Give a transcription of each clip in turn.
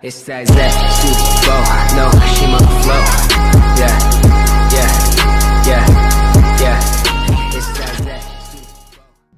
It's that Super Bowl. No, flow. Yeah, yeah, yeah, yeah.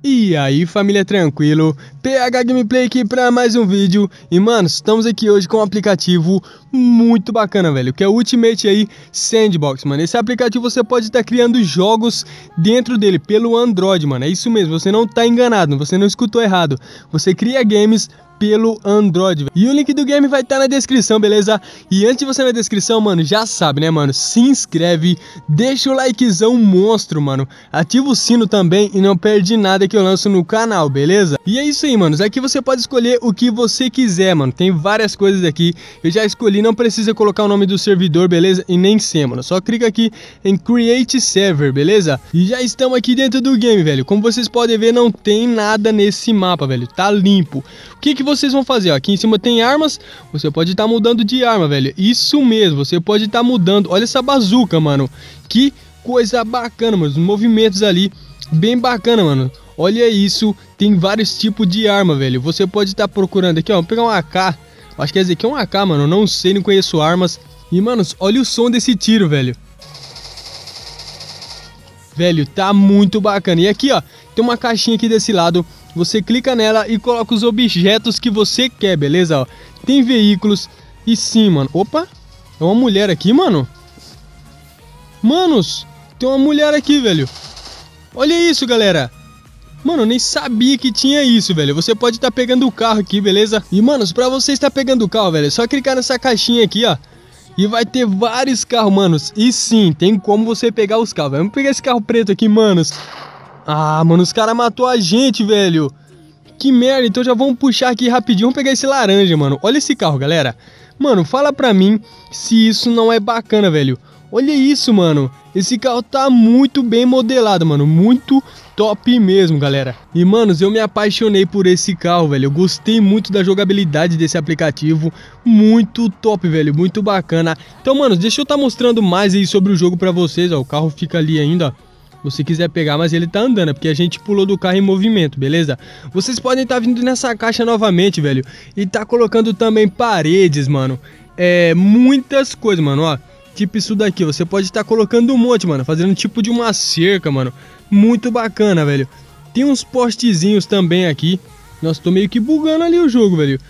E aí família tranquilo, PH Gameplay aqui para mais um vídeo E mano, estamos aqui hoje com um aplicativo muito bacana velho Que é o Ultimate aí Sandbox mano Esse aplicativo você pode estar tá criando jogos dentro dele pelo Android mano É isso mesmo, você não está enganado, você não escutou errado Você cria games pelo Android. E o link do game vai estar tá na descrição, beleza? E antes de você na descrição, mano, já sabe, né, mano? Se inscreve, deixa o likezão monstro, mano. Ativa o sino também e não perde nada que eu lanço no canal, beleza? E é isso aí, manos. Aqui você pode escolher o que você quiser, mano. Tem várias coisas aqui. Eu já escolhi, não precisa colocar o nome do servidor, beleza? E nem ser, mano. Só clica aqui em Create Server, beleza? E já estamos aqui dentro do game, velho. Como vocês podem ver, não tem nada nesse mapa, velho. Tá limpo. O que, que vocês vão fazer? Aqui em cima tem armas, você pode estar tá mudando de arma, velho. Isso mesmo, você pode estar tá mudando. Olha essa bazuca, mano. Que coisa bacana, mano. Os movimentos ali, bem bacana, mano. Olha isso, tem vários tipos de arma, velho. Você pode estar tá procurando aqui, ó. Vou pegar um AK. Acho que esse aqui é um AK, mano. Não sei, não conheço armas. E, manos, olha o som desse tiro, velho. Velho, tá muito bacana. E aqui, ó, tem uma caixinha aqui desse lado você clica nela e coloca os objetos que você quer, beleza? Ó, tem veículos e sim, mano. Opa, é uma mulher aqui, mano. Manos, tem uma mulher aqui, velho. Olha isso, galera. Mano, eu nem sabia que tinha isso, velho. Você pode estar tá pegando o carro aqui, beleza? E, manos, pra você estar pegando o carro, velho, é só clicar nessa caixinha aqui, ó. E vai ter vários carros, manos. E sim, tem como você pegar os carros. Vamos pegar esse carro preto aqui, manos. Ah, mano, os caras matou a gente, velho. Que merda, então já vamos puxar aqui rapidinho, vamos pegar esse laranja, mano. Olha esse carro, galera. Mano, fala pra mim se isso não é bacana, velho. Olha isso, mano. Esse carro tá muito bem modelado, mano. Muito top mesmo, galera. E, manos, eu me apaixonei por esse carro, velho. Eu gostei muito da jogabilidade desse aplicativo. Muito top, velho. Muito bacana. Então, manos, deixa eu estar tá mostrando mais aí sobre o jogo pra vocês, ó. O carro fica ali ainda, ó você quiser pegar, mas ele tá andando, é porque a gente pulou do carro em movimento, beleza? Vocês podem estar tá vindo nessa caixa novamente, velho, e tá colocando também paredes, mano. É, muitas coisas, mano, ó. Tipo isso daqui, você pode estar tá colocando um monte, mano, fazendo tipo de uma cerca, mano. Muito bacana, velho. Tem uns postezinhos também aqui. Nossa, tô meio que bugando ali o jogo, velho.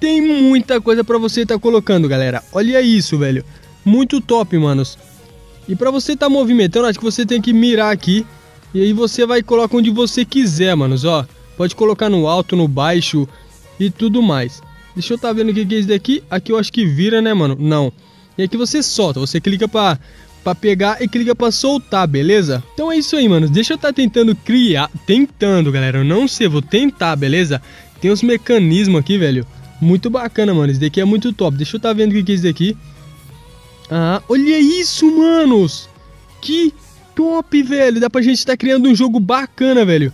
Tem muita coisa pra você estar tá colocando, galera. Olha isso, velho. Muito top, manos. E para você estar tá movimentando, acho que você tem que mirar aqui. E aí você vai colocar onde você quiser, manos, ó. Pode colocar no alto, no baixo e tudo mais. Deixa eu tá vendo o que é isso daqui. Aqui eu acho que vira, né, mano? Não. E aqui você solta, você clica pra, pra pegar e clica pra soltar, beleza? Então é isso aí, mano. Deixa eu estar tá tentando criar... Tentando, galera. Eu não sei, vou tentar, beleza? Tem uns mecanismos aqui, velho. Muito bacana, mano. Esse daqui é muito top. Deixa eu estar tá vendo o que é isso daqui. Ah, olha isso, manos! Que top, velho! Dá pra gente estar tá criando um jogo bacana, velho.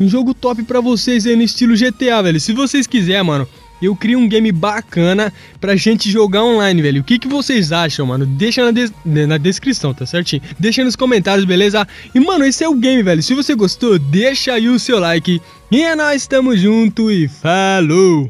Um jogo top pra vocês aí no estilo GTA, velho. Se vocês quiserem, mano, eu crio um game bacana pra gente jogar online, velho. O que, que vocês acham, mano? Deixa na, de na descrição, tá certinho? Deixa nos comentários, beleza? E, mano, esse é o game, velho. Se você gostou, deixa aí o seu like. E é nóis, tamo junto e falou!